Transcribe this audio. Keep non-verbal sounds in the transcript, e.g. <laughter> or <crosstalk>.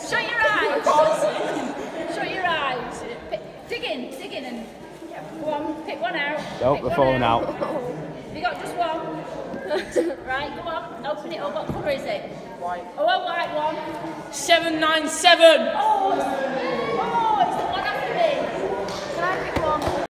Shut your eyes. Shut your eyes. Pick, dig in, dig in and go on, pick one out. Nope, Pick they're falling out. You got just one. <laughs> right, go on, open it up. What colour is it? White. Oh, a white one. 797. Oh,